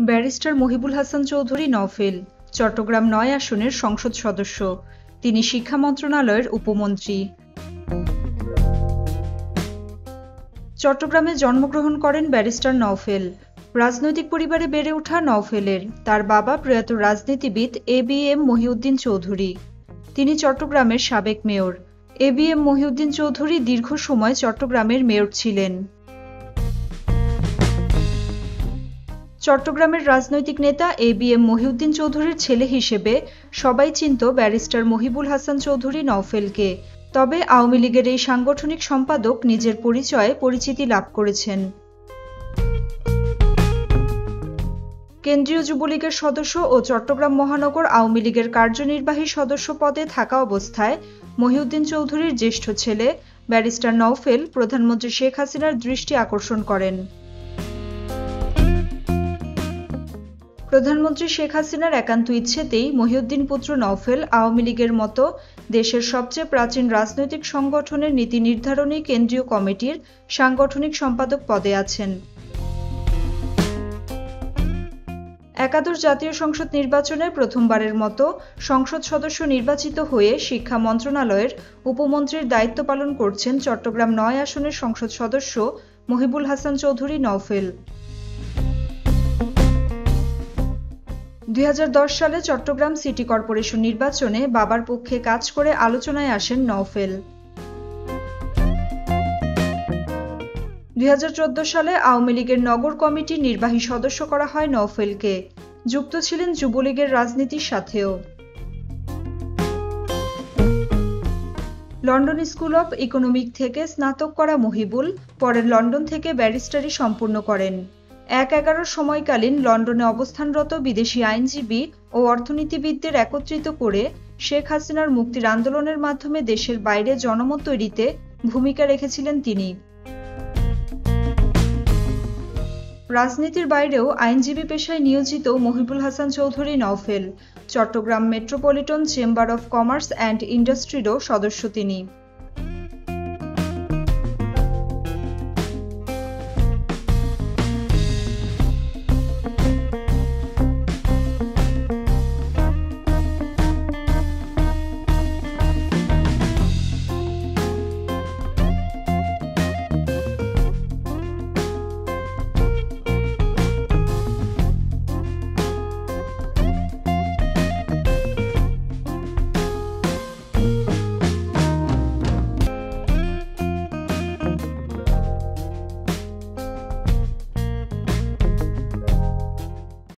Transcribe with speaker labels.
Speaker 1: Barrister Mohibul Hasan Chowdhury Nowfel, Chittagong নয় আসনের সংসদ সদস্য। তিনি শিক্ষা মন্ত্রণালয়ের উপমন্ত্রী। চট্টগ্রামে জন্মগ্রহণ করেন ব্যারিস্টার নওফেল। রাজনৈতিক পরিবারে বেড়ে ওঠা নওফেলের তার বাবা প্রয়াত রাজনীতিবিদ A B M Mohiuddin Chowdhury. তিনি চট্টগ্রামের সাবেক mayor. A B M Mohiuddin Chowdhury দীর্ঘ সময় চট্টগ্রামের মেয়র ছিলেন। চট্টগ্রামের রাজনৈতিক নেতা এ বি এম মহিউদ্দিন চৌধুরীর ছেলে হিসেবে সবাই চিনত ব্যারিস্টার মহিবুল হাসান চৌধুরী নওফেলকে। তবে আওয়ামী লীগের এই সাংগঠনিক সম্পাদক নিজের পরিচয়ে পরিচিতি লাভ করেছেন। কেন্দ্রীয় যুবলীগের সদস্য ও চট্টগ্রাম মহানগর আওয়ামী লীগের কার্যনির্বাহী সদস্য পদে থাকা অবস্থায় মহিউদ্দিন চৌধুরীর জ্যেষ্ঠ ছেলে ব্যারিস্টার নওফেল প্রধানমন্ত্রী শেখ হাসিনার দৃষ্টি আকর্ষণ করেন। প্রধানমন্ত্রী শেখ হাসিনার একান্ত ইচ্ছেতেই মহিউদ্দিন পুত্র নওফেল আওয়ামী লীগের মতো দেশের সবচেয়ে প্রাচীন রাজনৈতিক সংগঠনের নীতি নির্ধারণী কেন্দ্রীয় কমিটির সাংগঠনিক সম্পাদক পদে আছেন। একাদশ জাতীয় সংসদ নির্বাচনে প্রথমবারের মতো সংসদ সদস্য নির্বাচিত হয়ে শিক্ষা মন্ত্রণালয়ের উপমন্ত্রীর দায়িত্ব পালন করছেন চট্টগ্রাম নয় আসনের সংসদ সদস্য মহিবুল হাসান চৌধুরী নওফেল। দুই হাজার দশ সালে চট্টগ্রাম সিটি কর্পোরেশন নির্বাচনে বাবার পক্ষে কাজ করে আলোচনায় আসেন নওফেল। দুই হাজার চোদ্দ সালে আওয়ামী লীগের নগর কমিটির নির্বাহী সদস্য করা হয় নওফেলকে। যুক্ত ছিলেন যুবলীগের রাজনীতির সাথেও। লন্ডন স্কুল অব ইকোনমিক থেকে স্নাতক করা মহিবুল পরে লন্ডন থেকে ব্যারিস্টারি সম্পূর্ণ করেন। এক এগারোর সময়কালীন লন্ডনে অবস্থানরত বিদেশি আইনজীবী ও অর্থনীতিবিদদের একত্রিত করে শেখ হাসিনার মুক্তির আন্দোলনের মাধ্যমে দেশের বাইরে জনমত তৈরিতে ভূমিকা রেখেছিলেন তিনি। রাজনীতির বাইরেও আইনজীবী পেশায় নিয়োজিত Mohibul Hasan Chowdhury Nowfel, Chittagong metropolitan chamber of commerce and ইন্ডাস্ট্রিরও সদস্য তিনি।